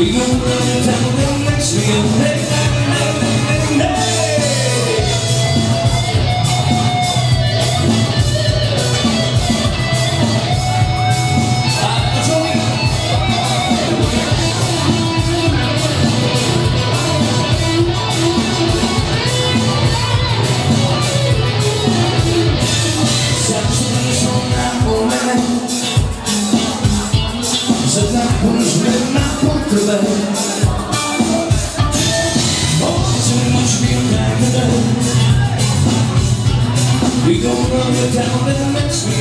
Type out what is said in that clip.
You can gonna go down and mess me